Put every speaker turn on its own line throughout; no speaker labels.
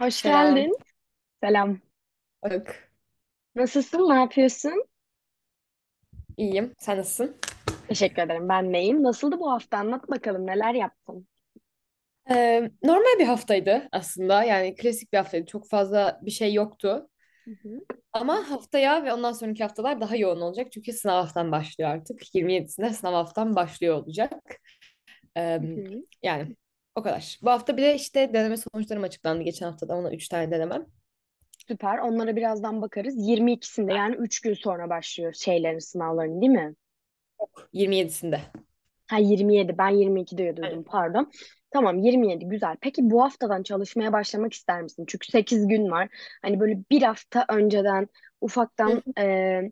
Hoş
Selam.
geldin. Selam.
Bak.
Nasılsın? Ne yapıyorsun?
İyiyim. Sen nasılsın?
Teşekkür ederim. Ben neyim? Nasıldı bu hafta? Anlat bakalım. Neler yaptın?
Ee, normal bir haftaydı aslında. Yani klasik bir haftaydı. Çok fazla bir şey yoktu.
Hı hı.
Ama haftaya ve ondan sonraki haftalar daha yoğun olacak. Çünkü sınav haftam başlıyor artık. 27'sinde sınav haftam başlıyor olacak. Ee,
Hı hı.
yani o kadar. Bu hafta bir de işte deneme sonuçlarım açıklandı. Geçen haftada ona 3 tane denemem.
Süper. Onlara birazdan bakarız. 22'sinde yani 3 gün sonra başlıyor şeylerin sınavların değil mi?
27'sinde.
Ha 27. Ben 22 diye duydum. Pardon. Tamam 27 güzel. Peki bu haftadan çalışmaya başlamak ister misin? Çünkü 8 gün var. Hani böyle bir hafta önceden ufaktan
hı.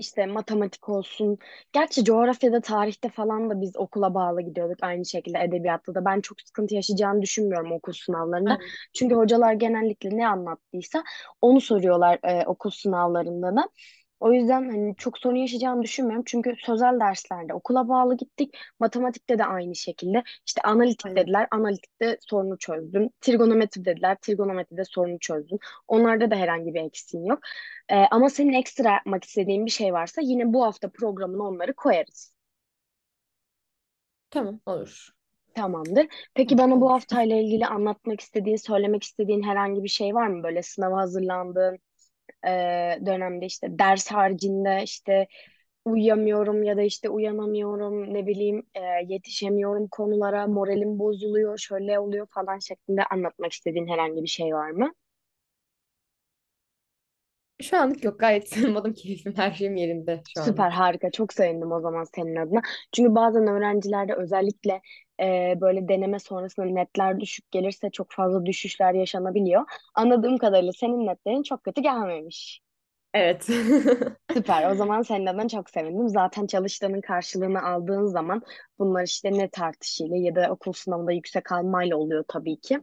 İşte matematik olsun. Gerçi coğrafyada, tarihte falan da biz okula bağlı gidiyorduk aynı şekilde edebiyatta da. Ben çok sıkıntı yaşayacağını düşünmüyorum okul sınavlarında.
Aynen.
Çünkü hocalar genellikle ne anlattıysa onu soruyorlar e, okul sınavlarında da. O yüzden hani çok sorun yaşayacağını düşünmüyorum. Çünkü sözel derslerde okula bağlı gittik. Matematikte de aynı şekilde. İşte analitik
Aynen.
dediler. Analitikte sorunu çözdüm. Trigonometri dediler. Trigonometride sorunu çözdüm. Onlarda da herhangi bir eksiğim yok. Ee, ama senin ekstra yapmak istediğin bir şey varsa yine bu hafta programına onları koyarız.
Tamam olur.
Tamamdır. Peki bana bu haftayla ilgili anlatmak istediğin, söylemek istediğin herhangi bir şey var mı? Böyle sınava hazırlandığın e, dönemde işte ders haricinde işte uyuyamıyorum ya da işte uyanamıyorum ne bileyim e, yetişemiyorum konulara, moralim bozuluyor, şöyle oluyor falan şeklinde anlatmak istediğin herhangi bir şey var mı?
Şu anlık yok. Gayet modum keyfim her şeyim yerinde şu
Süper
anlık.
harika çok sevindim o zaman senin adına. Çünkü bazen öğrencilerde özellikle e, böyle deneme sonrasında netler düşük gelirse çok fazla düşüşler yaşanabiliyor. Anladığım kadarıyla senin netlerin çok kötü gelmemiş.
Evet.
Süper. O zaman senin adına çok sevindim. Zaten çalıştığının karşılığını aldığın zaman bunlar işte net artışıyla ya da okul sınavında yüksek almayla oluyor tabii ki.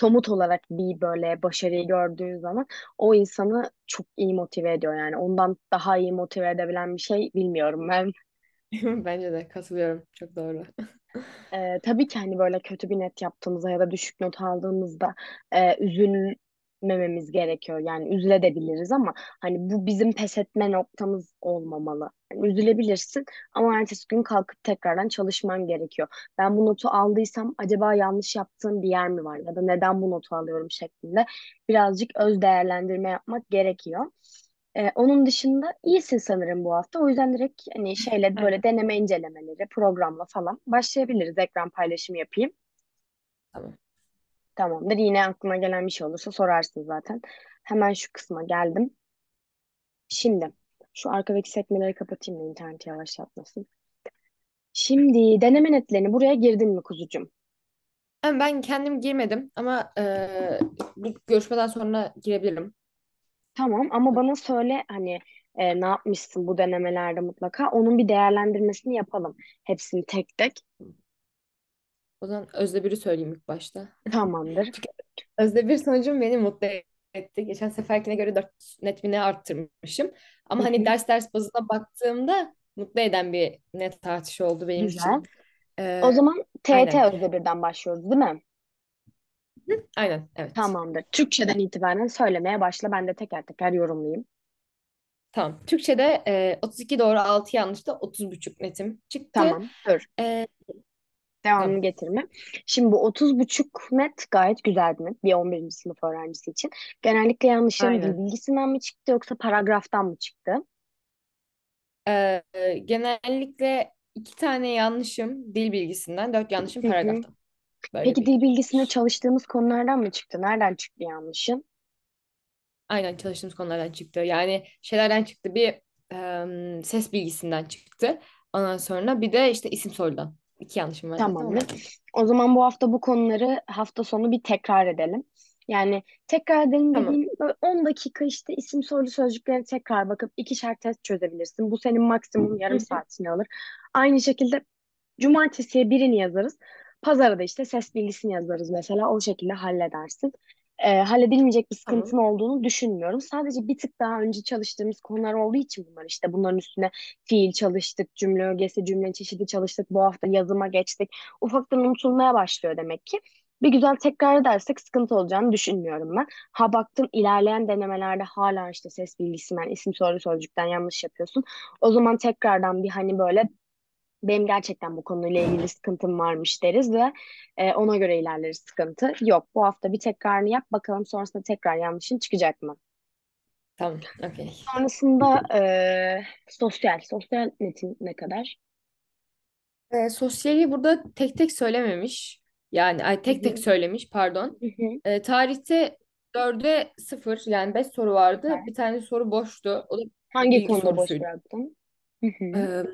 Somut olarak bir böyle başarıyı gördüğün zaman o insanı çok iyi motive ediyor yani. Ondan daha iyi motive edebilen bir şey bilmiyorum ben.
Bence de katılıyorum. Çok doğru.
Ee, tabii ki hani böyle kötü bir net yaptığımızda ya da düşük not aldığımızda e, üzülmememiz gerekiyor. Yani üzülebiliriz ama hani bu bizim pes etme noktamız olmamalı. Yani üzülebilirsin ama ertesi gün kalkıp tekrardan çalışman gerekiyor. Ben bu notu aldıysam acaba yanlış yaptığım bir yer mi var ya da neden bu notu alıyorum şeklinde birazcık öz değerlendirme yapmak gerekiyor. Ee, onun dışında iyisin sanırım bu hafta. O yüzden direkt hani şeyle böyle deneme incelemeleri, programla falan başlayabiliriz. Ekran paylaşımı yapayım.
Tamam.
Tamamdır. Yine aklına gelen bir şey olursa sorarsın zaten. Hemen şu kısma geldim. Şimdi şu arkadaki sekmeleri kapatayım da interneti yavaşlatmasın. Şimdi deneme netlerini buraya girdin mi kuzucuğum?
Yani ben kendim girmedim ama e, bu görüşmeden sonra girebilirim.
Tamam ama bana söyle hani e, ne yapmışsın bu denemelerde mutlaka. Onun bir değerlendirmesini yapalım. Hepsini tek tek.
O zaman Özde biri söyleyeyim ilk başta.
Tamamdır.
Çünkü Özde bir sonucum beni mutlu etti. Geçen seferkine göre 4 net bine arttırmışım. Ama hani ders ders bazına baktığımda mutlu eden bir net artış oldu benim
Güzel.
için.
O
E,
zaman TET
aynen.
Özde birden başlıyoruz değil mi?
Hı, aynen evet.
Tamamdır. Türkçeden itibaren söylemeye başla. Ben de teker teker yorumlayayım.
Tamam. Türkçe'de e, 32 doğru 6 yanlış da 30 buçuk netim çıktı.
Tamam. Dur.
E,
Devamını
tamam.
getirme. Şimdi bu 30 buçuk net gayet güzel bir net. Bir 11. sınıf öğrencisi için. Genellikle yanlışların dil bilgisinden mi çıktı yoksa paragraftan mı çıktı?
E, e, genellikle iki tane yanlışım dil bilgisinden, dört yanlışım
Hı hı.
paragraftan. Böyle
Peki
bir.
dil bilgisinde çalıştığımız konulardan mı çıktı? Nereden çıktı yanlışın?
Aynen çalıştığımız konulardan çıktı. Yani şeylerden çıktı. Bir e, ses bilgisinden çıktı. Ondan sonra bir de işte isim sorudan. İki yanlışım var
Tamamdır.
onlardan.
O zaman bu hafta bu konuları hafta sonu bir tekrar edelim. Yani tekrar edelim
Tamam.
dediğim böyle 10 dakika işte isim soru sözcükleri tekrar bakıp ikişer test çözebilirsin. Bu senin maksimum yarım saatini alır. Aynı şekilde cumartesiye birini yazarız. Pazara da işte ses bilgisini yazarız mesela. O şekilde halledersin. Ee, halledilmeyecek bir sıkıntın
Tamam.
olduğunu düşünmüyorum. Sadece bir tık daha önce çalıştığımız konular olduğu için bunlar işte bunların üstüne fiil çalıştık, cümle ögesi, cümle çeşidi çalıştık. Bu hafta yazıma geçtik ufaktan unutulmaya başlıyor demek ki. Bir güzel tekrar edersek sıkıntı olacağını düşünmüyorum ben. Ha baktın ilerleyen denemelerde hala işte ses bilgisinden, isim soru sözcükten yanlış yapıyorsun. O zaman tekrardan bir hani böyle benim gerçekten bu konuyla ilgili sıkıntım varmış deriz ve e, ona göre ilerleriz sıkıntı. Yok bu hafta bir tekrarını yap bakalım sonrasında tekrar yanlışın çıkacak mı?
Tamam, okey.
Sonrasında e, sosyal. Sosyal netin ne kadar?
Ee, sosyali burada tek tek söylememiş. Yani ay, tek tek söylemiş pardon. Ee, tarihte dörde sıfır yani 5 soru vardı.
Süper.
Bir tane soru boştu. O da
Hangi
bilgi
konuda boş
sorusuydu.
bıraktın? Hı hı.
Ee,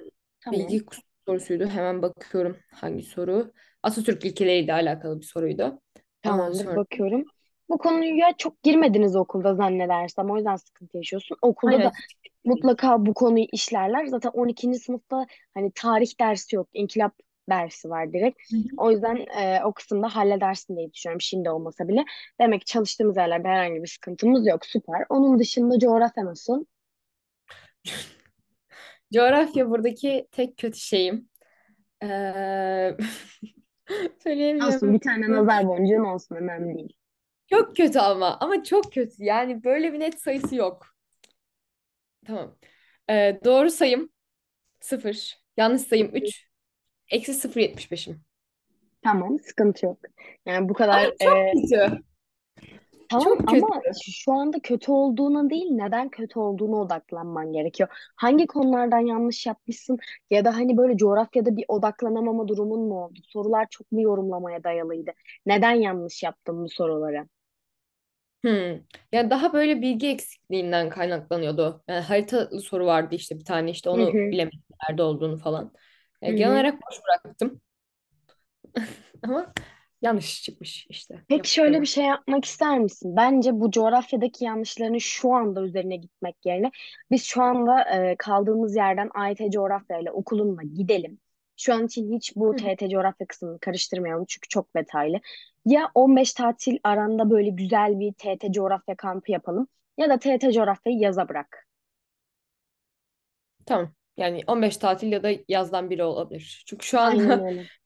Tamam.
bilgi sorusuydu. Hemen bakıyorum hangi soru. Atatürk ilkeleriyle alakalı bir soruydu.
Tamamdır
sonra
bakıyorum. Bu konuya çok girmediniz okulda zannedersem. O yüzden sıkıntı yaşıyorsun. Okulda
aynen
da mutlaka bu konuyu işlerler. Zaten 12. sınıfta hani tarih dersi yok. İnkılap dersi var direkt.
Hı hı.
O yüzden e, o kısımda halledersin diye düşünüyorum. Şimdi olmasa bile. Demek ki çalıştığımız yerlerde herhangi bir sıkıntımız yok. Süper. Onun dışında coğrafya nasıl?
coğrafya buradaki tek kötü şeyim. Ee,
Olsun bir tane nazar boncuğun olsun önemli değil.
Çok kötü ama ama çok kötü. Yani böyle bir net sayısı yok. Tamam. Ee, doğru sayım sıfır. Yanlış sayım 3. Eksi 0.75'im.
Tamam sıkıntı yok. Yani bu
Ama
kadar
çok
e,
kötü.
Tamam
Çok kötü.
ama şu anda kötü olduğuna değil neden kötü olduğuna odaklanman gerekiyor. Hangi konulardan yanlış yapmışsın ya da hani böyle coğrafyada bir odaklanamama durumun mu oldu? Sorular çok mu yorumlamaya dayalıydı? Neden yanlış yaptın bu soruları?
Hmm. Yani daha böyle bilgi eksikliğinden kaynaklanıyordu. Yani haritalı soru vardı işte bir tane işte
Hı
onu
hı,
bilemedim nerede olduğunu falan.
hı
Yani genel
hı.
olarak boş bıraktım. Ama yanlış çıkmış işte.
Peki şöyle bir şey yapmak ister misin? Bence bu coğrafyadaki yanlışlarını şu anda üzerine gitmek yerine biz şu anda e, kaldığımız yerden AYT coğrafya ile okulunla gidelim. Şu an için hiç bu
Hı.
TYT coğrafya kısmını karıştırmayalım çünkü çok detaylı. Ya 15 tatil aranda böyle güzel bir TYT coğrafya kampı yapalım ya da TYT coğrafyayı yaza bırak.
Tamam. Yani 15 tatil ya da yazdan biri olabilir. Çünkü şu
öyle.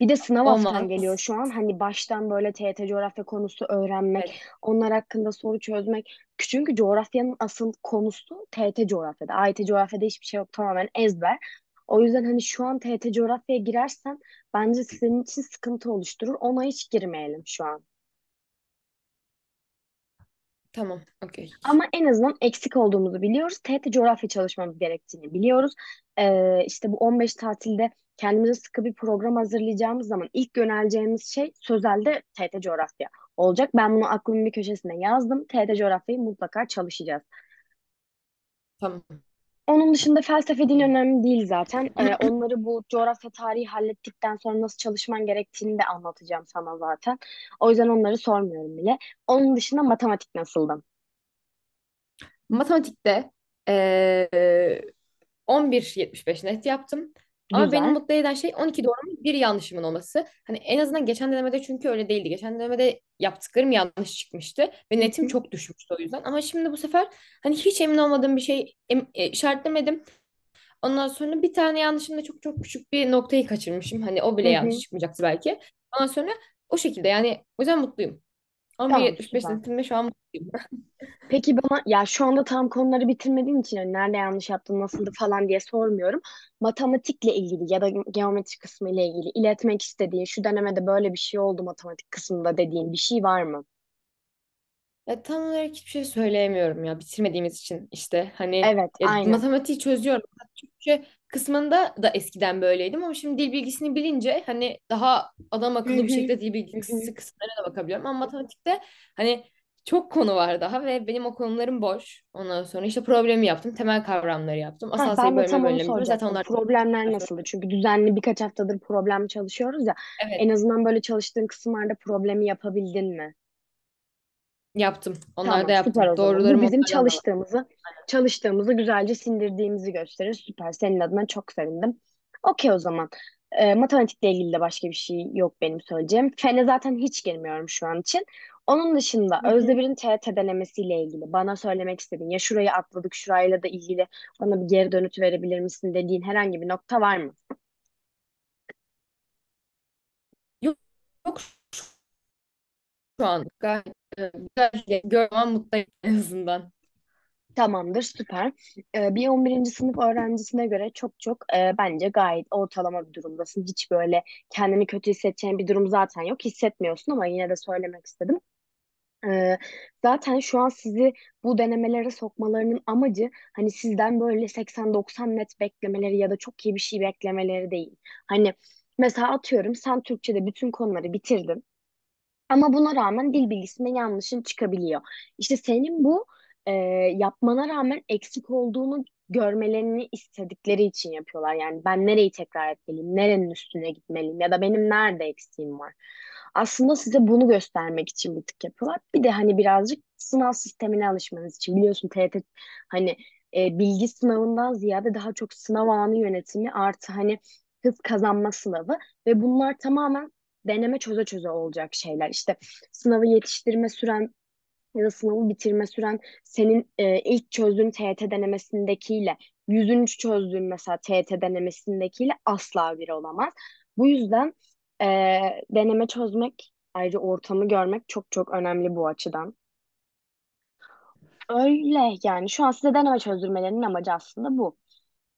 Bir de sınav haftan geliyor
olmaz.
şu an. Hani baştan böyle TYT coğrafya konusu öğrenmek,
Evet.
onlar hakkında soru çözmek. Çünkü coğrafyanın asıl konusu TYT coğrafyada. AYT coğrafyada hiçbir şey yok. Tamamen ezber. O yüzden hani şu an TYT coğrafyaya girersen bence senin için sıkıntı oluşturur. Ona hiç girmeyelim şu an.
Tamam. Okey.
Ama en azından eksik olduğumuzu biliyoruz. TYT coğrafya çalışmamız gerektiğini biliyoruz. Ee, işte bu 15 tatilde kendimize sıkı bir program hazırlayacağımız zaman ilk yöneleceğimiz şey sözelde TYT coğrafya olacak. Ben bunu aklımın bir köşesine yazdım. TYT coğrafyayı mutlaka çalışacağız.
Tamam.
Onun dışında felsefe din önemli değil zaten. Ee, onları bu coğrafya tarihi hallettikten sonra nasıl çalışman gerektiğini de anlatacağım sana zaten. O yüzden onları sormuyorum bile. Onun dışında matematik nasıldı?
Matematikte eee 11.75 net yaptım. Ama beni
Güzel.
mutlu eden şey 12 doğrumun bir yanlışımın olması. Hani en azından geçen denemede çünkü öyle değildi. Geçen denemede yaptıklarım yanlış çıkmıştı ve
Hı
netim
hı.
çok düşmüştü o yüzden. Ama şimdi bu sefer hani hiç emin olmadığım bir şey em- e, işaretlemedim. Ondan sonra bir tane yanlışımda çok çok küçük bir noktayı kaçırmışım. Hani o
Hı
bile yanlış
hı.
çıkmayacaktı belki. Ondan sonra o şekilde yani o yüzden mutluyum.
Tamam
11.75
süper.
netimde şu an.
Peki bana ya şu anda tam konuları bitirmediğim için hani nerede yanlış yaptın nasıldı falan diye sormuyorum. Matematikle ilgili ya da geometri kısmı ile ilgili iletmek istediğin şu denemede böyle bir şey oldu matematik kısmında dediğin bir şey var mı?
Ya tam olarak hiçbir şey söyleyemiyorum ya bitirmediğimiz için işte hani
Evet,
ya
aynen.
matematiği çözüyorum. Türkçe kısmında da eskiden böyleydim ama şimdi dil bilgisini bilince hani daha adam
Hı
akıllı bir
hı,
şekilde dil bilgisi kısımlarına da bakabiliyorum ama matematikte hani çok konu var daha ve benim o konularım boş. Ondan sonra işte problemi yaptım, temel kavramları yaptım.
Heh,
Asal
ben
sayı
de
bölme
tam onu
bölünebilme zaten
soracaktım.
onlar
Problemler nasıldı? Çünkü düzenli birkaç haftadır problem çalışıyoruz ya. En
evet
azından böyle çalıştığın kısımlarda problemi yapabildin mi?
Yaptım. Onları
Tamam,
da
süper
yaptım.
o zaman. Bu bizim çalıştığımızı, çalıştığımızı güzelce sindirdiğimizi gösterir. Süper. Senin adına çok sevindim. Okey o zaman. Ee, matematikle ilgili de başka bir şey yok benim söyleyeceğim. Fene zaten hiç girmiyorum şu an için. Onun dışında
Hı hı.
Özdemir'in TYT denemesiyle ilgili bana söylemek istediğin ya şurayı atladık şurayla da ilgili bana bir geri dönüt verebilir misin dediğin herhangi bir nokta var mı?
Yok, yok şu an gayet e, görmem mutluyum en azından.
Tamamdır, süper. Ee, bir 11. sınıf öğrencisine göre çok çok e, bence gayet ortalama bir durumdasın. Hiç böyle kendini kötü hissedeceğin bir durum zaten yok. Hissetmiyorsun ama yine de söylemek istedim. Ee, zaten şu an sizi bu denemelere sokmalarının amacı hani sizden böyle 80-90 net beklemeleri ya da çok iyi bir şey beklemeleri değil. Hani mesela atıyorum sen Türkçe'de bütün konuları bitirdin. Ama buna rağmen dil bilgisinde yanlışın çıkabiliyor. İşte senin bu e, yapmana rağmen eksik olduğunu görmelerini istedikleri için yapıyorlar. Yani ben nereyi tekrar etmeliyim, nerenin üstüne gitmeliyim ya da benim nerede eksiğim var. Aslında size bunu göstermek için bir tık yapıyorlar. Bir de hani birazcık sınav sistemine alışmanız için. Biliyorsun TYT hani e, bilgi sınavından ziyade daha çok sınav anı yönetimi artı hani hız kazanma sınavı ve bunlar tamamen deneme çöze çöze olacak şeyler. İşte sınavı yetiştirme süren ya da sınavı bitirme süren senin e, ilk çözdüğün TYT denemesindekiyle yüzüncü çözdüğün mesela TYT denemesindekiyle asla bir olamaz. Bu yüzden e, deneme çözmek ayrıca ortamı görmek çok çok önemli bu açıdan. Öyle yani şu an size deneme çözdürmelerinin amacı aslında bu.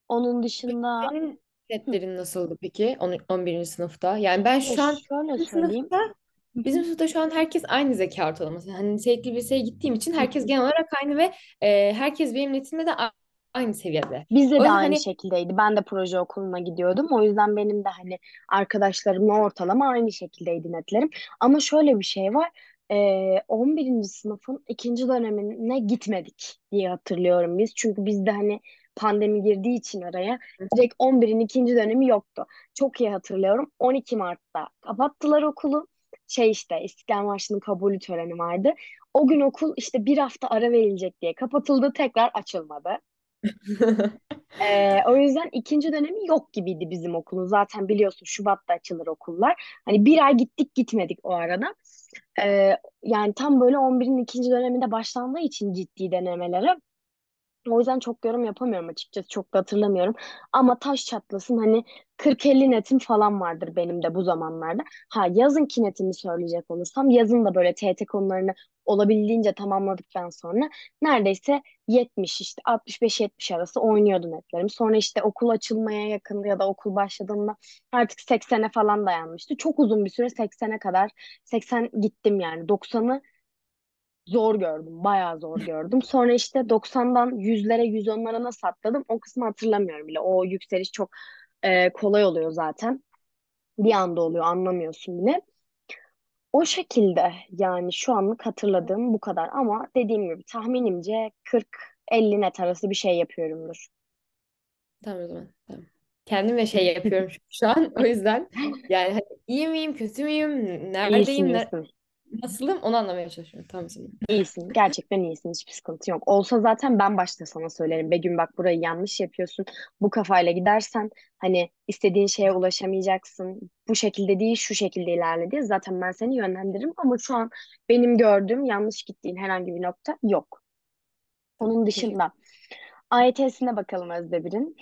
Onun dışında
Senin
hı,
setlerin nasıldı peki on- 11. sınıfta? Yani ben
e,
şu an
şöyle söyleyeyim.
sınıfta bizim sınıfta şu an herkes aynı zeka ortalaması. Hani nitelikli liseye gittiğim için herkes genel olarak aynı ve e, herkes benim netimle de aynı seviyede.
Bizde
O
de aynı
hani
şekildeydi. Ben de proje okuluna gidiyordum. O yüzden benim de hani arkadaşlarımla ortalama aynı şekildeydi netlerim. Ama şöyle bir şey var. Ee, 11. sınıfın ikinci dönemine gitmedik diye hatırlıyorum biz. Çünkü bizde hani pandemi girdiği için araya direkt 11'in ikinci dönemi yoktu. Çok iyi hatırlıyorum. 12 Mart'ta kapattılar okulu. Şey işte İstiklal Marşı'nın kabulü töreni vardı. O gün okul işte bir hafta ara verilecek diye kapatıldı. Tekrar açılmadı. Ee, o yüzden ikinci dönemi yok gibiydi bizim okulun. Zaten biliyorsun Şubat'ta açılır okullar. Hani bir ay gittik gitmedik o arada. Ee, yani tam böyle 11'in ikinci döneminde başlandığı için ciddi denemelere. O yüzden çok yorum yapamıyorum açıkçası. Çok da hatırlamıyorum. Ama taş çatlasın hani 40-50 netim falan vardır benim de bu zamanlarda. Ha yazınki netimi söyleyecek olursam yazın da böyle TYT konularını olabildiğince tamamladıktan sonra neredeyse 70 işte 65-70 arası oynuyordu netlerim. Sonra işte okul açılmaya yakındı ya da okul başladığında artık 80'e falan dayanmıştı. Çok uzun bir süre 80'e kadar 80 gittim yani 90'ı Zor gördüm. Bayağı zor gördüm. Sonra işte 90'dan yüzlere, 110'lara nasıl atladım o kısmı hatırlamıyorum bile. O yükseliş çok e, kolay oluyor zaten. Bir anda oluyor anlamıyorsun bile. O şekilde yani şu anlık hatırladığım bu kadar ama dediğim gibi tahminimce 40-50 net arası bir şey yapıyorumdur.
Tamam o zaman. Tamam. Kendim de şey yapıyorum şu an. O yüzden yani hani iyi miyim, kötü müyüm,
İyisin,
neredeyim, ner-
iyisin.
Nasılım onu anlamaya çalışıyorum. Tamam zaman.
İyisin. Gerçekten iyisin. Hiçbir sıkıntı yok. Olsa zaten ben başta sana söylerim. Begüm bak burayı yanlış yapıyorsun. Bu kafayla gidersen hani istediğin şeye ulaşamayacaksın. Bu şekilde değil şu şekilde ilerle diye. Zaten ben seni yönlendiririm ama şu an benim gördüğüm yanlış gittiğin herhangi bir nokta yok. Onun dışında AYT'sine bakalım Özdebir'in.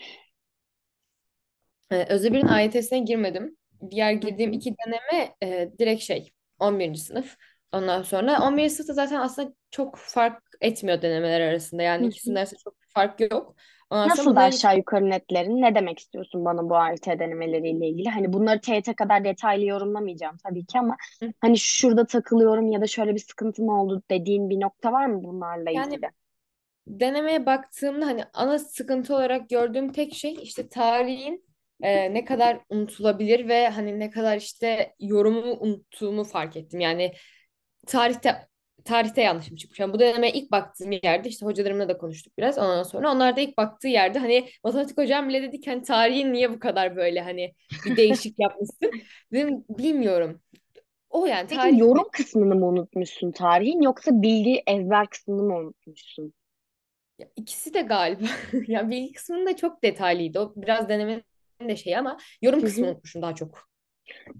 Ee, Özdemir'in AYT'sine girmedim. Diğer girdiğim iki deneme e, direkt şey 11. sınıf. Ondan sonra 11. sınıfta zaten aslında çok fark etmiyor denemeler arasında.
Hı
Yani
hı.
ikisinin arasında çok fark yok. Ondan sonra
Nasıl da
bunların için
aşağı yukarı netlerin? Ne demek istiyorsun bana bu AYT denemeleriyle ilgili? Hani bunları TYT kadar detaylı yorumlamayacağım tabii ki ama hani şurada takılıyorum ya da şöyle bir sıkıntım oldu dediğin bir nokta var mı bunlarla
yani
ilgili?
denemeye baktığımda hani ana sıkıntı olarak gördüğüm tek şey işte tarihin e, ne kadar unutulabilir ve hani ne kadar işte yorumu unuttuğumu fark ettim. Yani tarihte tarihte yanlışım çıkmış. Yani bu döneme ilk baktığım yerde işte hocalarımla da konuştuk biraz ondan sonra. Onlar da ilk baktığı yerde hani matematik hocam bile dedi ki hani tarihin niye bu kadar böyle hani bir değişik yapmışsın. Dedim bilmiyorum. O yani
Peki
tarih
yorum kısmını mı unutmuşsun tarihin yoksa bilgi ezber kısmını mı unutmuşsun?
Ya ikisi de galiba. Ya bilgi kısmında çok detaylıydı. O biraz denemenin de şey ama yorum kısmını
hı.
unutmuşum daha çok.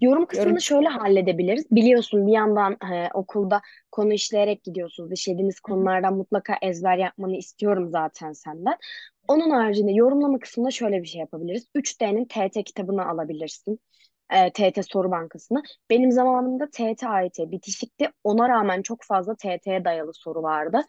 Yorum
Yorum
kısmını şöyle halledebiliriz. Biliyorsun bir yandan e, okulda konu işleyerek gidiyorsunuz. İşlediğiniz konulardan mutlaka ezber yapmanı istiyorum zaten senden. Onun haricinde yorumlama kısmında şöyle bir şey yapabiliriz. 3D'nin TET kitabını alabilirsin. e, TET Soru Bankası'nı. Benim zamanımda TET AYT bitişikti. Ona rağmen çok fazla TET'ye dayalı soru vardı.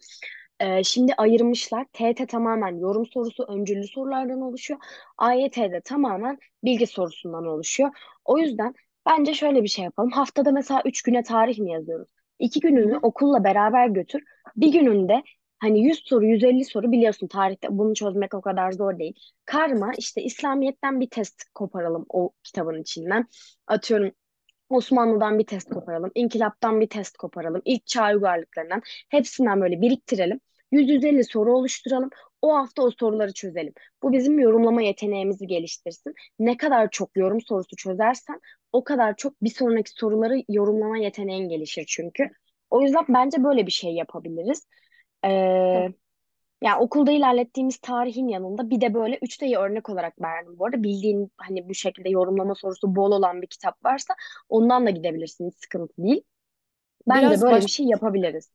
Şimdi ayırmışlar. TET tamamen yorum sorusu, öncüllü sorulardan oluşuyor. AYT'de tamamen bilgi sorusundan oluşuyor. O yüzden bence şöyle bir şey yapalım. Haftada mesela 3 güne tarih mi yazıyoruz? İki gününü okulla beraber götür. Bir gününde hani 100 soru, 150 soru biliyorsun tarihte bunu çözmek o kadar zor değil. Karma işte İslamiyet'ten bir test koparalım o kitabın içinden. Atıyorum Osmanlı'dan bir test koparalım, İnkılap'tan bir test koparalım, ilk çağ uygarlıklarından hepsinden böyle biriktirelim. 100-150 soru oluşturalım. O hafta o soruları çözelim. Bu bizim yorumlama yeteneğimizi geliştirsin. Ne kadar çok yorum sorusu çözersen o kadar çok bir sonraki soruları yorumlama yeteneğin gelişir çünkü. O yüzden bence böyle bir şey yapabiliriz. Ee, yani okulda ilerlettiğimiz tarihin yanında bir de böyle üçteyi örnek olarak verdim. Bu arada bildiğin hani bu şekilde yorumlama sorusu bol olan bir kitap varsa ondan da gidebilirsiniz. Sıkıntı değil. Bence
Biraz
böyle bir
baş,
şey yapabiliriz.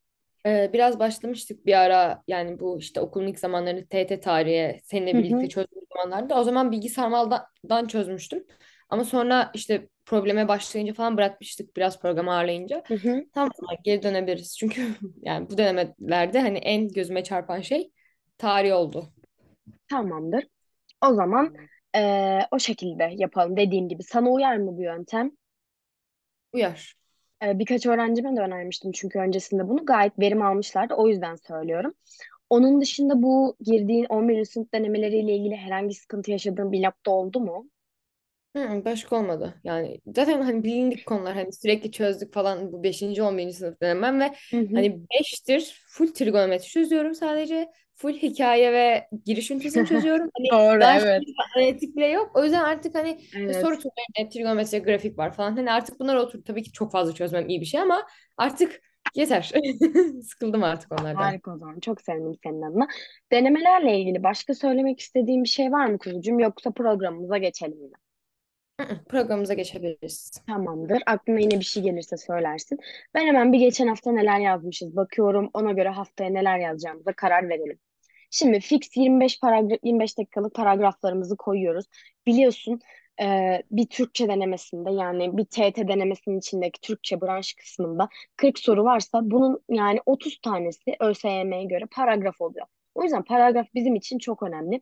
e, biraz başlamıştık bir ara yani bu işte okulun ilk zamanlarında TYT tarihi seninle birlikte
hı,
çözdüğüm zamanlarda o zaman bilgi sarmaldan çözmüştüm. Ama sonra işte probleme başlayınca falan bırakmıştık biraz programı ağırlayınca.
hı hı.
Tamam geri dönebiliriz. Çünkü yani bu denemelerde hani en gözüme çarpan şey tarih oldu.
Tamamdır. O zaman eee, o şekilde yapalım. Dediğim gibi sana uyar mı bu yöntem?
Uyar.
Eee, birkaç öğrencime de önermiştim çünkü öncesinde bunu gayet verim almışlardı. O yüzden söylüyorum. Onun dışında bu girdiğin 11. sınıf denemeleriyle ilgili herhangi sıkıntı yaşadığın bir nokta oldu mu?
Hı, başka olmadı. Yani zaten hani bilindik konular hani sürekli çözdük falan bu beşinci on birinci sınıf dönemem ve
Hı hı.
hani beştir full trigonometri çözüyorum sadece. Full hikaye ve giriş ünitesini çözüyorum. Hani
Doğru,
daha
evet.
analitik bile yok. O yüzden artık hani soru
Evet.
türlerine trigonometri, grafik var falan. Hani artık bunlar otur. Tabii ki çok fazla çözmem iyi bir şey ama artık yeter. Sıkıldım artık onlardan.
Harika o zaman. Çok sevindim senin adına. Denemelerle ilgili başka söylemek istediğin bir şey var mı kuzucuğum? Yoksa programımıza geçelim mi?
Programımıza geçebiliriz.
Tamamdır. Aklına yine bir şey gelirse söylersin. Ben hemen bir geçen hafta neler yazmışız bakıyorum. Ona göre haftaya neler yazacağımıza karar verelim. Şimdi fix 25 paragraf 25 dakikalık paragraflarımızı koyuyoruz. Biliyorsun e, bir Türkçe denemesinde yani bir TET denemesinin içindeki Türkçe branş kısmında 40 soru varsa bunun yani 30 tanesi ÖSYM'ye göre paragraf oluyor. O yüzden paragraf bizim için çok önemli.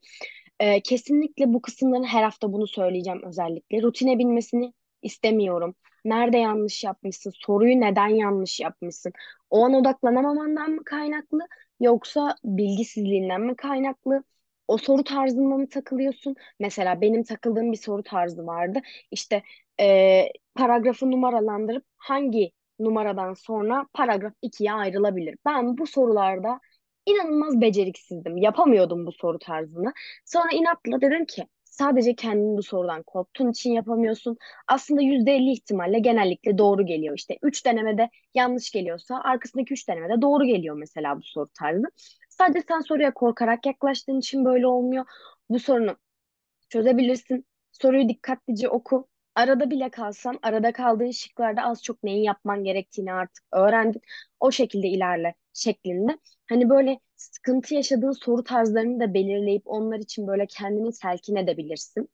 E, kesinlikle bu kısımların her hafta bunu söyleyeceğim özellikle. Rutine binmesini istemiyorum. Nerede yanlış yapmışsın? Soruyu neden yanlış yapmışsın? O an odaklanamamandan mı kaynaklı? Yoksa bilgisizliğinden mi kaynaklı? O soru tarzında mı takılıyorsun? Mesela benim takıldığım bir soru tarzı vardı. İşte e, paragrafı numaralandırıp hangi numaradan sonra paragraf ikiye ayrılabilir? Ben bu sorularda inanılmaz beceriksizdim. Yapamıyordum bu soru tarzını. Sonra inatla dedim ki sadece kendin bu sorudan korktuğun için yapamıyorsun. Aslında %50 ihtimalle genellikle doğru geliyor. İşte 3 denemede yanlış geliyorsa arkasındaki 3 denemede doğru geliyor mesela bu soru tarzı. Sadece sen soruya korkarak yaklaştığın için böyle olmuyor. Bu sorunu çözebilirsin. Soruyu dikkatlice oku. Arada bile kalsan, arada kaldığın şıklarda az çok neyi yapman gerektiğini artık öğrendin. O şekilde ilerle şeklinde. Hani böyle sıkıntı yaşadığın soru tarzlarını da belirleyip onlar için böyle kendini telkin edebilirsin.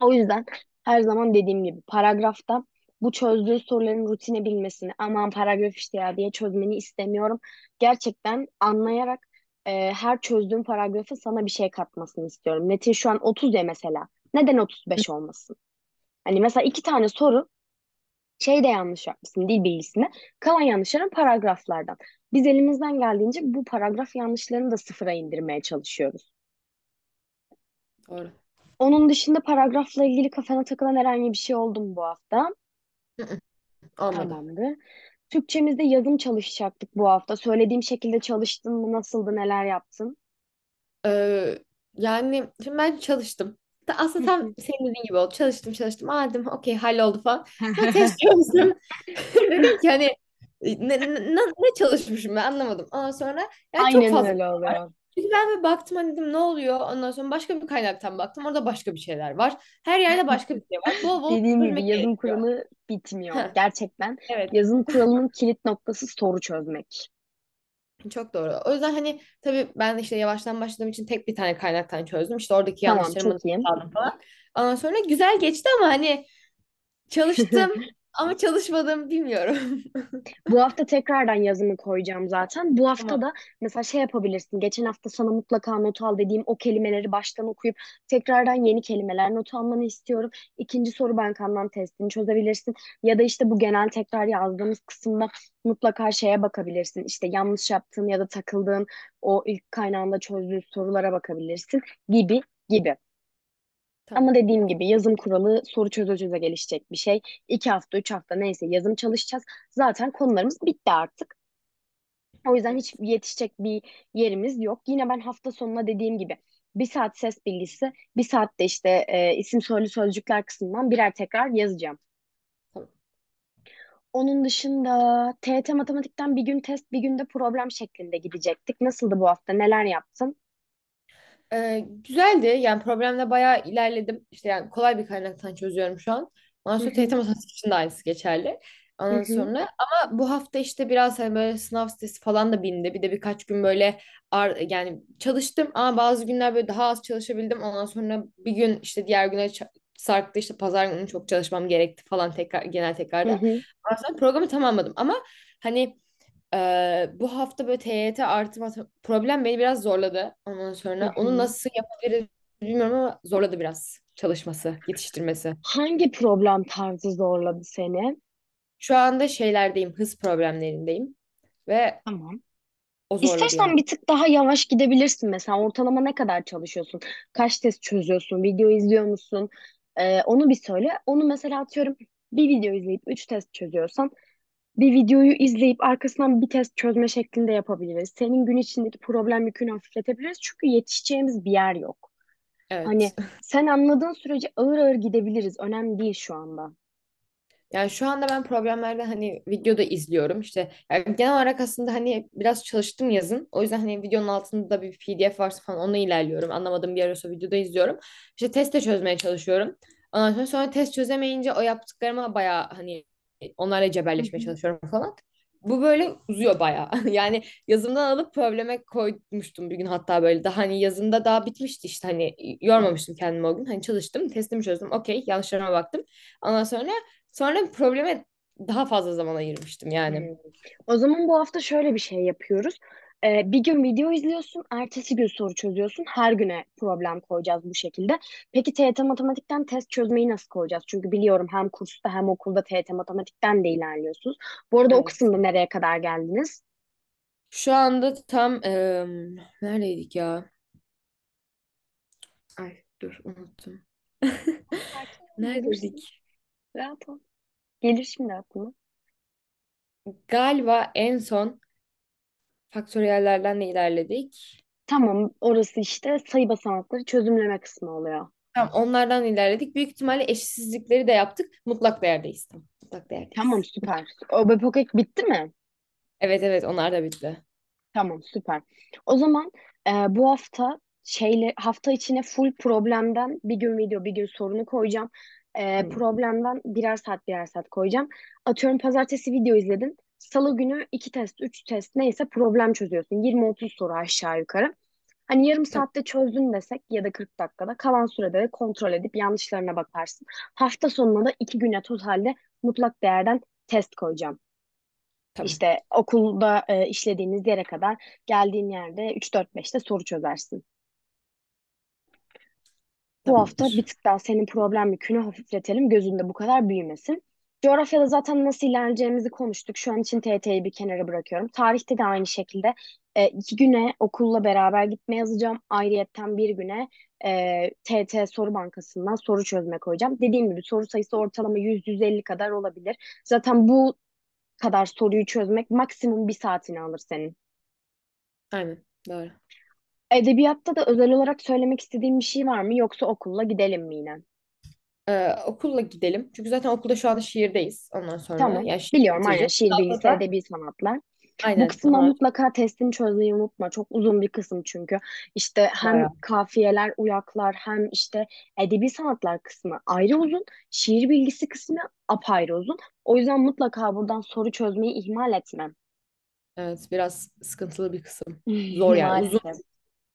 O yüzden her zaman dediğim gibi paragrafta bu çözdüğü soruların rutine bilmesini aman paragraf işte ya diye çözmeni istemiyorum. Gerçekten anlayarak e, her çözdüğüm paragrafı sana bir şey katmasını istiyorum. Netin şu an 30 ya mesela. Neden 35 olmasın? Hani mesela iki tane soru şey de yanlış yapmışsın dil bilgisinde. Kalan yanlışların paragraflardan. Biz elimizden geldiğince bu paragraf yanlışlarını da sıfıra indirmeye çalışıyoruz.
Doğru.
Onun dışında paragrafla ilgili kafana takılan herhangi bir şey oldu mu bu hafta?
Olmadı.
Tamamdır. Türkçemizde yazım çalışacaktık bu hafta. Söylediğim şekilde çalıştın mı? Nasıldı? Neler yaptın?
Ee, yani şimdi ben çalıştım. Aslında tam senin dediğin gibi oldu. Çalıştım çalıştım. Aa dedim okey halloldu falan. Sonra test çözdüm. Dedim ki hani ne, ne, ne ne çalışmışım ben anlamadım. Ondan sonra yani çok
Aynen
fazla
öyle
var.
oluyor.
Çünkü ben bir baktım hani dedim ne oluyor? Ondan sonra başka bir kaynaktan baktım. Orada başka bir şeyler var. Her yerde başka bir şey var. Bol bol
Dediğim gibi yazım kuralı bitmiyor. Gerçekten
evet.
yazım kuralının kilit noktası soru çözmek.
Çok doğru. O yüzden hani tabii ben işte yavaştan başladığım için tek bir tane kaynaktan çözdüm. İşte oradaki
Tamam,
yanlışlarımı
çok iyi.
aldım falan. Ondan sonra güzel geçti ama hani Çalıştım ama çalışmadım bilmiyorum.
Bu hafta tekrardan yazımı koyacağım zaten. Bu hafta
Tamam.
da mesela şey yapabilirsin. Geçen hafta sana mutlaka not al dediğim o kelimeleri baştan okuyup tekrardan yeni kelimeler not almanı istiyorum. İkinci soru bankandan testini çözebilirsin. Ya da işte bu genel tekrar yazdığımız kısımda mutlaka şeye bakabilirsin. İşte yanlış yaptığın ya da takıldığın o ilk kaynağında çözdüğün sorulara bakabilirsin gibi gibi. Ama dediğim gibi yazım kuralı soru çöze çöze gelişecek bir şey. İki hafta, üç hafta neyse yazım çalışacağız. Zaten konularımız bitti artık. O yüzden hiç yetişecek bir yerimiz yok. Yine ben hafta sonuna dediğim gibi bir saat ses bilgisi, bir saat de işte e, isim soylu sözcükler kısmından birer tekrar yazacağım.
Tamam.
Onun dışında TYT matematikten bir gün test, bir gün de problem şeklinde gidecektik. Nasıldı bu hafta? Neler yaptın?
Ee, güzeldi. Yani problemde bayağı ilerledim. İşte yani kolay bir kaynaktan çözüyorum şu an. Ondan
Hı
sonra
hı,
TYT matematik için de aynısı geçerli.
hı
Ondan
hı,
sonra ama bu hafta işte biraz hani böyle sınav stresi falan da bindi. Bir de birkaç gün böyle ar yani çalıştım ama bazı günler böyle daha az çalışabildim. Ondan sonra bir gün işte diğer güne ça- sarktı işte pazar günü çok çalışmam gerekti falan tekrar genel
hı
tekrarda.
hı,
Ondan sonra programı tamamladım ama hani ee, bu hafta böyle TYT artı mat- problem beni biraz zorladı. Ondan sonra onu nasıl yapabiliriz bilmiyorum ama zorladı biraz çalışması, yetiştirmesi.
Hangi problem tarzı zorladı seni?
Şu anda şeylerdeyim, hız problemlerindeyim ve
Tamam.
o zorladı
İstersen
yani.
bir tık daha yavaş gidebilirsin. Mesela ortalama ne kadar çalışıyorsun? Kaç test çözüyorsun? Video izliyor musun? Ee, onu bir söyle. Onu mesela atıyorum bir video izleyip üç test çözüyorsan bir videoyu izleyip arkasından bir test çözme şeklinde yapabiliriz. Senin gün içindeki problem yükünü hafifletebiliriz. Çünkü yetişeceğimiz bir yer yok. Hani
Evet.
sen anladığın sürece ağır ağır gidebiliriz. Önemli değil şu anda.
Yani şu anda ben problemlerde hani videoda izliyorum. İşte yani genel olarak aslında hani biraz çalıştım yazın. O yüzden hani videonun altında bir PDF varsa falan onunla ilerliyorum. Anlamadığım bir yer olsa videoda izliyorum. İşte test de çözmeye çalışıyorum. Ondan sonra, sonra test çözemeyince o yaptıklarıma bayağı hani onlarla
Hı
cebelleşmeye çalışıyorum falan. Bu böyle uzuyor bayağı. Yani yazımdan alıp probleme koymuştum bir gün hatta böyle. Daha hani yazımda daha bitmişti işte hani yormamıştım kendimi o gün. Hani çalıştım, testimi çözdüm. Okey, yanlışlarıma baktım. Ondan sonra Sonra probleme daha fazla zaman ayırmıştım yani.
Hmm. O zaman bu hafta şöyle bir şey yapıyoruz. Ee, bir gün video izliyorsun, ertesi gün soru çözüyorsun. Her güne problem koyacağız bu şekilde. Peki TYT Matematik'ten test çözmeyi nasıl koyacağız? Çünkü biliyorum hem kursta hem okulda TYT Matematik'ten de ilerliyorsunuz. Bu arada o
Evet.
kısımda nereye kadar geldiniz?
Şu anda tam em, neredeydik ya? Ay dur unuttum.
Sakin ol, bulursun.
Neredeydik?
Rahat ol. Gelir şimdi aklıma.
Galiba en son faktöriyellerden de ilerledik.
Tamam, orası işte sayı basamakları çözümleme kısmı oluyor.
Tamam onlardan ilerledik. Büyük ihtimalle eşitsizlikleri de yaptık. Mutlak değerdeyiz. Tamam. Mutlak
Tamam,
değerdeyiz.
süper. O Bepokek bitti mi?
Evet evet onlar da bitti.
Tamam süper. O zaman e, bu hafta şeyle hafta içine full problemden bir gün video bir gün sorunu koyacağım. E,
Hı.
problemden birer saat birer saat koyacağım. Atıyorum pazartesi video izledin. Salı günü iki test, üç test neyse problem çözüyorsun. 20-30 soru aşağı yukarı. Hani yarım saatte çözdün desek ya da 40 dakikada kalan sürede de kontrol edip yanlışlarına bakarsın. Hafta sonuna da iki güne totalde mutlak değerden test koyacağım.
Tamam.
İşte okulda e, işlediğiniz yere kadar geldiğin yerde 3-4-5'te soru çözersin. Bu hafta bir tık daha senin problem yükünü hafifletelim. Gözünde bu kadar büyümesin. Coğrafyada zaten nasıl ilerleyeceğimizi konuştuk. Şu an için TYT'yi bir kenara bırakıyorum. Tarihte de aynı şekilde e, iki güne okulla beraber gitme yazacağım. Ayrıyetten bir güne e, TYT Soru Bankası'ndan soru çözme koyacağım. Dediğim gibi soru sayısı ortalama 100-150 kadar olabilir. Zaten bu kadar soruyu çözmek maksimum bir saatini alır senin.
Aynen. Doğru.
Edebiyatta da özel olarak söylemek istediğim bir şey var mı yoksa okulla gidelim mi yine?
Ee, okulla gidelim. Çünkü zaten okulda şu anda şiirdeyiz. Ondan sonra
Tamam.
yani şiir
Biliyorum aynen
bitireceğiz.
şiir bilgisi,
Haftada
edebi sanatlar. Bu
aynen
kısımdan
onlar
mutlaka testini çözmeyi unutma. Çok uzun bir kısım çünkü. İşte hem
bayağı.
kafiyeler, uyaklar hem işte edebi sanatlar kısmı ayrı uzun. Şiir bilgisi kısmı apayrı uzun. O yüzden mutlaka buradan soru çözmeyi ihmal etmem.
Evet biraz sıkıntılı bir kısım. Zor yani. Uzun
Maalesef.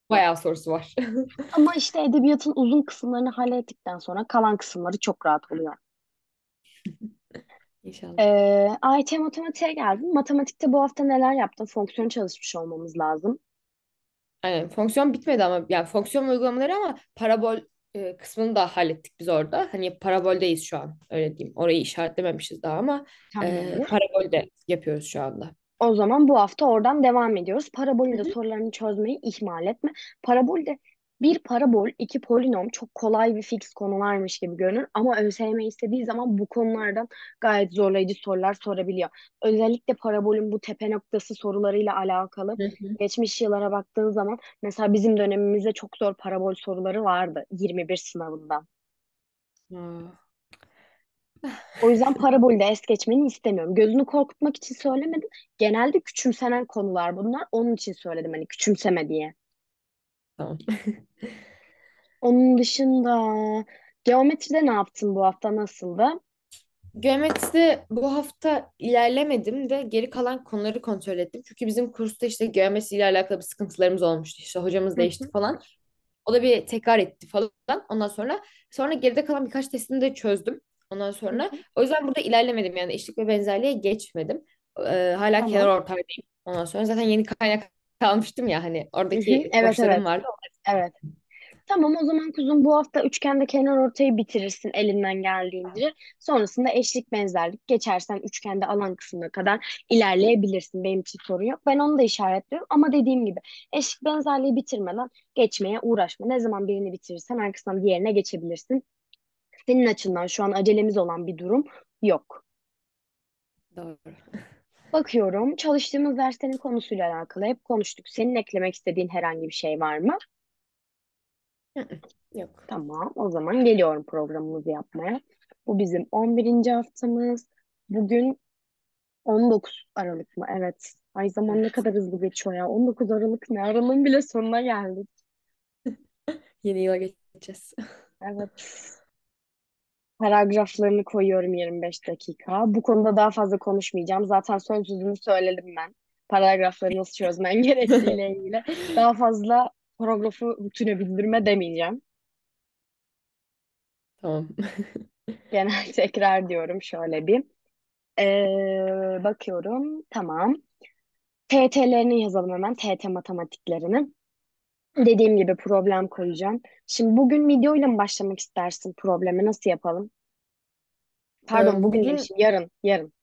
Bayağı sorusu var.
Ama işte edebiyatın uzun kısımlarını hallettikten sonra kalan kısımları çok rahat oluyor.
İnşallah.
Ee, AYT matematiğe geldim. Matematikte bu hafta neler yaptın? Fonksiyon çalışmış olmamız lazım.
Aynen. Fonksiyon bitmedi ama yani fonksiyon uygulamaları ama parabol e, kısmını da hallettik biz orada. Hani paraboldeyiz şu an öyle diyeyim. Orayı işaretlememişiz daha ama e,
Tamamdır.
parabolde yapıyoruz şu anda.
O zaman bu hafta oradan devam ediyoruz.
Hı
Parabolün de
hı.
sorularını çözmeyi ihmal etme. Parabolde bir parabol, iki polinom çok kolay bir fix konularmış gibi görünür ama ÖSYM istediği zaman bu konulardan gayet zorlayıcı sorular sorabiliyor. Özellikle parabolün bu tepe noktası sorularıyla alakalı
Hı hı.
geçmiş yıllara baktığın zaman mesela bizim dönemimizde çok zor parabol soruları vardı 21 sınavında.
Aa.
O yüzden parabolü de es geçmeni istemiyorum. Gözünü korkutmak için söylemedim. Genelde küçümsenen konular bunlar. Onun için söyledim hani küçümseme diye.
Tamam.
Onun dışında geometride ne yaptın bu hafta nasıldı?
Geometride bu hafta ilerlemedim de geri kalan konuları kontrol ettim. Çünkü bizim kursta işte geometriyle alakalı bir sıkıntılarımız olmuştu. İşte hocamız değişti falan. O da bir tekrar etti falan. Ondan sonra sonra geride kalan birkaç testini de çözdüm. Ondan sonra o yüzden burada ilerlemedim yani eşlik ve benzerliğe geçmedim. Ee, hala kenar
Tamam.
ortaydayım. Ondan sonra zaten yeni kaynak kalmıştım ya hani
Hı hı.
oradaki
Evet
boşlarım
evet.
vardı.
Evet. Tamam o zaman kuzum bu hafta üçgende kenar ortayı bitirirsin elinden geldiğince. Sonrasında eşlik benzerlik geçersen üçgende alan kısmına kadar ilerleyebilirsin. Benim için sorun yok. Ben onu da işaretliyorum ama dediğim gibi eşlik benzerliği bitirmeden geçmeye uğraşma. Ne zaman birini bitirirsen arkasından diğerine geçebilirsin. Senin açından şu an acelemiz olan bir durum yok.
Doğru.
Bakıyorum çalıştığımız derslerin konusuyla alakalı hep konuştuk. Senin eklemek istediğin herhangi bir şey var mı?
Yok.
Tamam, o zaman geliyorum programımızı yapmaya. Bu bizim 11. haftamız. Bugün 19 Aralık mı? Evet. Ay zaman ne kadar hızlı geçiyor ya. 19 Aralık ne? Aralığın bile sonuna geldik.
Yeni yıla geçeceğiz.
Evet. Paragraflarını koyuyorum 25 dakika. Bu konuda daha fazla konuşmayacağım. Zaten son sözümü söyledim ben. Paragrafları nasıl çözmen gerektiğiyle ilgili. Daha fazla paragrafı rutine bindirme demeyeceğim.
Tamam.
Genel tekrar diyorum şöyle bir. Ee, bakıyorum. Tamam. TT'lerini yazalım hemen. TT matematiklerini. Dediğim gibi problem koyacağım. Şimdi bugün videoyla mı başlamak istersin problemi? Nasıl yapalım? Pardon
Ee,
bugün
Bugün
demişim. Yarın. Yarın.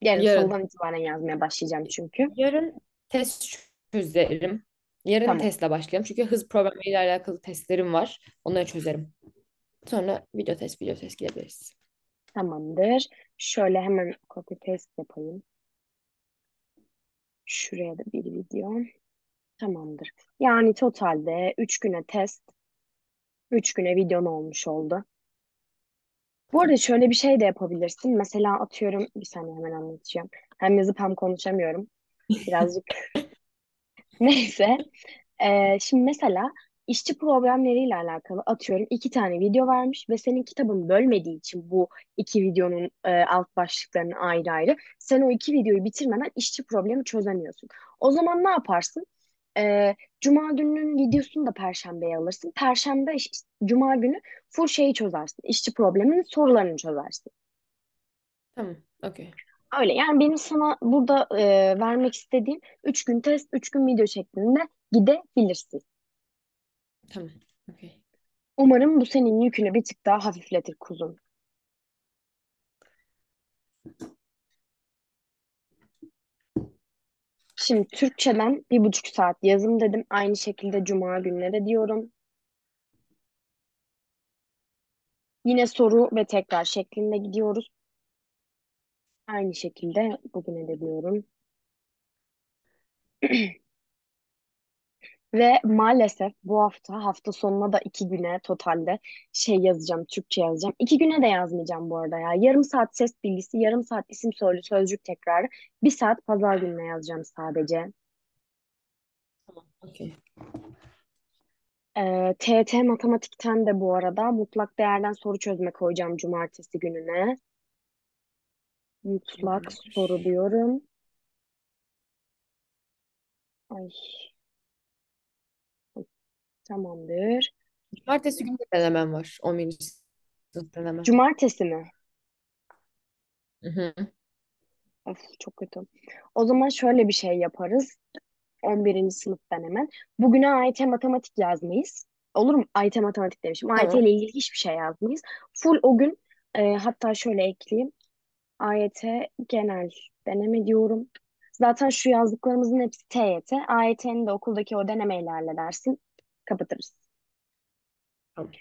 Yarın
yarın.
salıdan itibaren yazmaya başlayacağım çünkü.
Yarın test çözerim. Yarın
Tamam.
testle başlayalım. Çünkü hız problemiyle alakalı testlerim var. Onları çözerim. Sonra video test, video test gidebiliriz.
Tamamdır. Şöyle hemen copy paste yapayım. Şuraya da bir video. Tamamdır. Yani totalde 3 güne test, 3 güne videon olmuş oldu. Bu arada şöyle bir şey de yapabilirsin. Mesela atıyorum bir saniye hemen anlatacağım. Hem yazıp hem konuşamıyorum. Birazcık neyse. Ee, şimdi mesela işçi problemleriyle alakalı atıyorum iki tane video vermiş ve senin kitabın bölmediği için bu iki videonun e, alt başlıklarını ayrı ayrı sen o iki videoyu bitirmeden işçi problemi çözemiyorsun. O zaman ne yaparsın? Ee, Cuma gününün videosunu da Perşembe'ye alırsın. Perşembe, iş- Cuma günü full şeyi çözersin. İşçi probleminin sorularını çözersin.
Tamam. Okey.
Öyle yani benim sana burada e, vermek istediğim 3 gün test, 3 gün video şeklinde gidebilirsin.
Tamam. Okey.
Umarım bu senin yükünü bir tık daha hafifletir kuzum. Şimdi Türkçeden bir buçuk saat yazım dedim. Aynı şekilde Cuma günleri diyorum. Yine soru ve tekrar şeklinde gidiyoruz. Aynı şekilde bugüne de diyorum. Ve maalesef bu hafta hafta sonuna da iki güne totalde şey yazacağım, Türkçe yazacağım. İki güne de yazmayacağım bu arada ya. Yarım saat ses bilgisi, yarım saat isim soru sözcük tekrarı, bir saat pazar gününe yazacağım sadece.
Tamam. Okey.
Ee, TET matematikten de bu arada mutlak değerden soru çözme koyacağım cumartesi gününe. Mutlak soru diyorum. Ay, tamamdır.
Cumartesi günü de denemem var. 11. sınıf denemem.
Cumartesi mi?
Hı hı.
Of çok kötü. O zaman şöyle bir şey yaparız. 11. sınıftan hemen. Bugüne AYT matematik yazmayız. Olur mu? AYT matematik demişim. AYT
Tamam.
ile ilgili hiçbir şey yazmayız. Full o gün e, hatta şöyle ekleyeyim. AYT genel deneme diyorum. Zaten şu yazdıklarımızın hepsi TYT. AYT'nin de okuldaki o denemelerle dersin. Kapatırız.
Tamam.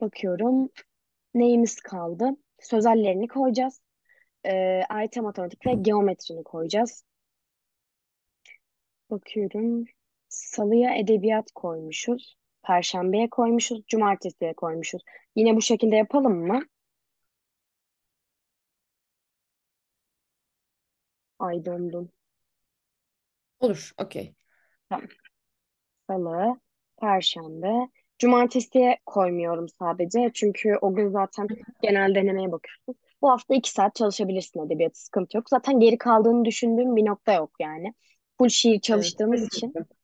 Bakıyorum. Neyimiz kaldı? Sözellerini koyacağız. E, AYT matematik ve geometrini koyacağız. Bakıyorum. Salıya edebiyat koymuşuz. Perşembeye koymuşuz. Cumartesiye koymuşuz. Yine bu şekilde yapalım mı? Ay dondum.
Olur. Okey.
Tamam. Salı, Perşembe. Cumartesiye koymuyorum sadece. Çünkü o gün zaten genel denemeye bakıyorsun. Bu hafta iki saat çalışabilirsin edebiyat sıkıntı yok. Zaten geri kaldığını düşündüğüm bir nokta yok yani. Full şiir
Evet.
çalıştığımız için.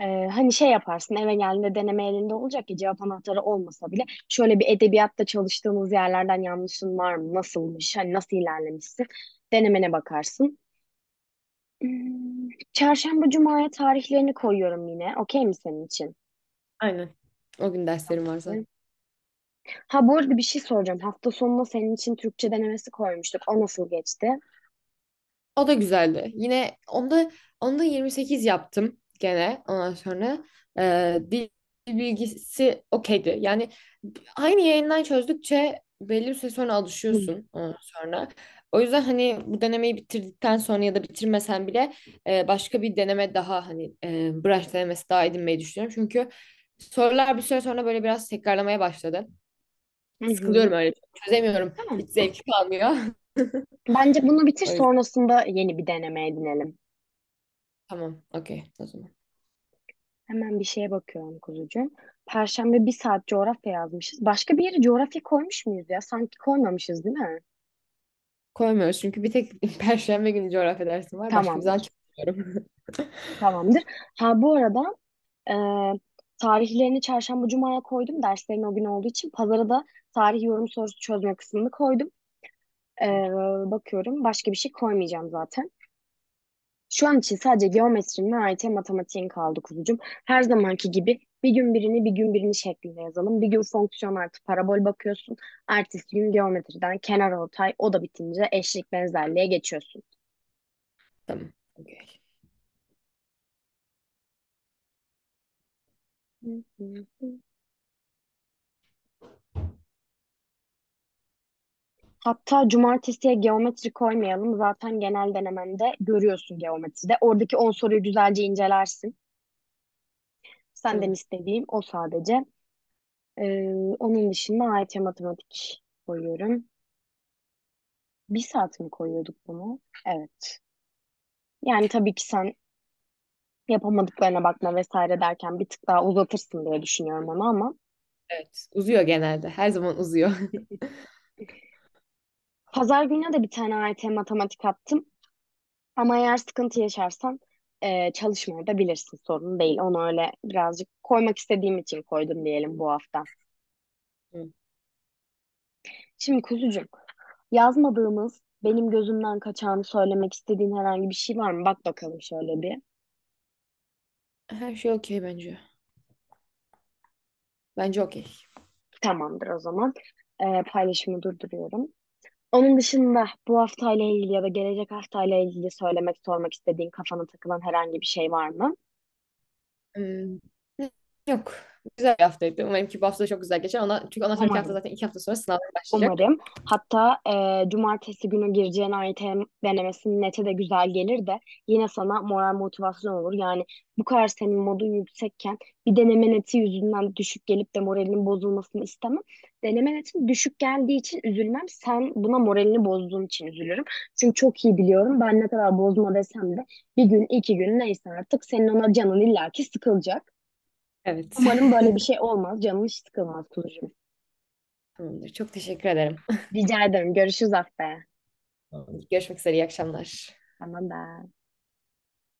Ee, hani şey yaparsın eve geldiğinde deneme elinde olacak ya cevap anahtarı olmasa bile şöyle bir edebiyatta çalıştığımız yerlerden yanlışın var mı? Nasılmış? Hani nasıl ilerlemişsin? Denemene bakarsın. Hmm, Çarşamba, Cuma'ya tarihlerini koyuyorum yine. Okey mi senin için?
Aynen. O gün derslerim varsa.
Ha bu arada bir şey soracağım. Hafta sonuna senin için Türkçe denemesi koymuştuk. O nasıl geçti?
O da güzeldi. Yine onda onda 28 yaptım gene ondan sonra. Ee, dil bilgisi okeydi. Yani aynı yayından çözdükçe belli bir süre sonra
Hı.
alışıyorsun ondan sonra. O yüzden hani bu denemeyi bitirdikten sonra ya da bitirmesen bile e, başka bir deneme daha hani e, branş denemesi daha edinmeyi düşünüyorum. Çünkü sorular bir süre sonra böyle biraz tekrarlamaya başladı.
Hı hı.
Sıkılıyorum öyle. Çözemiyorum.
Tamam.
Hiç zevki kalmıyor.
Bence bunu bitir
yüzden
sonrasında yeni bir deneme edinelim.
tamam. Okey o zaman.
Hemen bir şeye bakıyorum kuzucuğum. Perşembe bir saat coğrafya yazmışız. Başka bir yere coğrafya koymuş muyuz ya? Sanki koymamışız değil mi?
Koymuyoruz çünkü bir tek Perşembe günü coğrafya dersim var. Başka
Tamamdır.
çalışmıyorum.
Tamamdır. Ha bu arada e, tarihlerini çarşamba cumaya koydum. Derslerin o gün olduğu için. Pazara da tarih yorum sorusu çözme kısmını koydum. E, bakıyorum. Başka bir şey koymayacağım zaten. Şu an için sadece geometri ve AYT matematiğin kaldı kuzucuğum. Her zamanki gibi bir gün birini bir gün birini şeklinde yazalım. Bir gün fonksiyon artı parabol bakıyorsun. Ertesi gün geometriden kenar ortay o da bitince eşlik benzerliğe geçiyorsun.
Tamam. Okey.
Hatta cumartesiye geometri koymayalım. Zaten genel denemende görüyorsun geometride. Oradaki 10 soruyu güzelce incelersin. Senden
Tamam.
istediğim o sadece. Ee, onun dışında AYT matematik koyuyorum. Bir saat mi koyuyorduk bunu? Evet. Yani tabii ki sen yapamadıklarına bakma vesaire derken bir tık daha uzatırsın diye düşünüyorum onu ama.
Evet. Uzuyor genelde. Her zaman uzuyor.
Pazar gününe de bir tane AYT matematik attım. Ama eğer sıkıntı yaşarsan e, çalışmaya da bilirsin. Sorun değil. Onu öyle birazcık koymak istediğim için koydum diyelim bu hafta.
Hı.
Şimdi kuzucuğum, yazmadığımız, benim gözümden kaçağını söylemek istediğin herhangi bir şey var mı? Bak bakalım şöyle bir.
Her şey okey bence. Bence okey.
Tamamdır o zaman. E, paylaşımı durduruyorum. Onun dışında bu haftayla ilgili ya da gelecek haftayla ilgili söylemek, sormak istediğin kafana takılan herhangi bir şey var mı?
Hmm, Yok. Güzel bir haftaydı. Umarım ki bu hafta çok güzel geçer. Ona, çünkü ondan sonraki hafta
Umarım.
zaten iki hafta sonra sınavlar başlayacak.
Umarım. Hatta e, cumartesi günü gireceğin AYT denemesinin nete de güzel gelir de yine sana moral motivasyon olur. Yani bu kadar senin modun yüksekken bir deneme neti yüzünden düşük gelip de moralinin bozulmasını istemem. Deneme netin düşük geldiği için üzülmem. Sen buna moralini bozduğun için üzülürüm. Çünkü çok iyi biliyorum. Ben ne kadar bozma desem de bir gün, iki gün neyse artık senin ona canın illaki sıkılacak.
Evet.
Umarım böyle bir şey olmaz. Canın hiç sıkılmaz kuzucuğum.
Tamamdır. Çok teşekkür ederim.
Rica ederim. Görüşürüz haftaya.
Görüşmek üzere. İyi akşamlar.
Tamam ben.